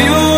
you